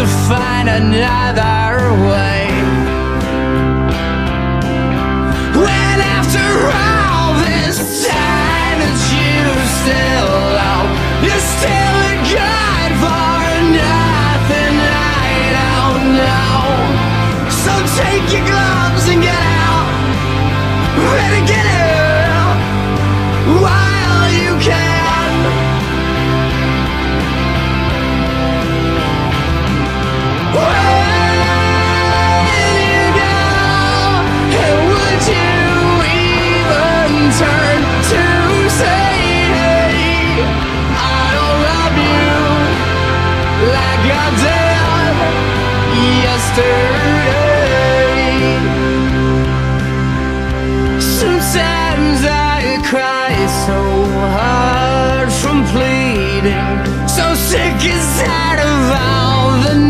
to find another way. When after all this time that you still love, you're still a good for nothing. I don't know. So take your gloves and get out. Better get out while you can. Sometimes I cry so hard from pleading, so sick and tired of all the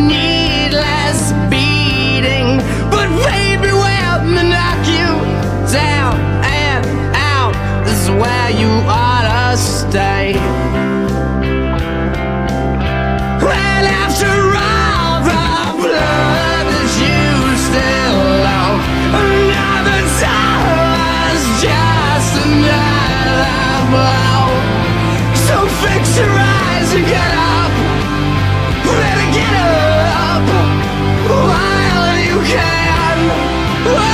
another. So fix your eyes and get up. Better get up while you can.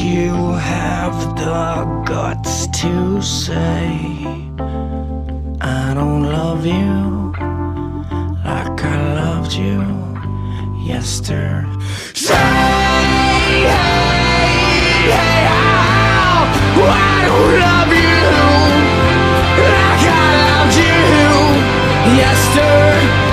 you have the guts to say I don't love you like I loved you yesterday? Say, hey, hey, hey, I don't love you like I loved you yesterday.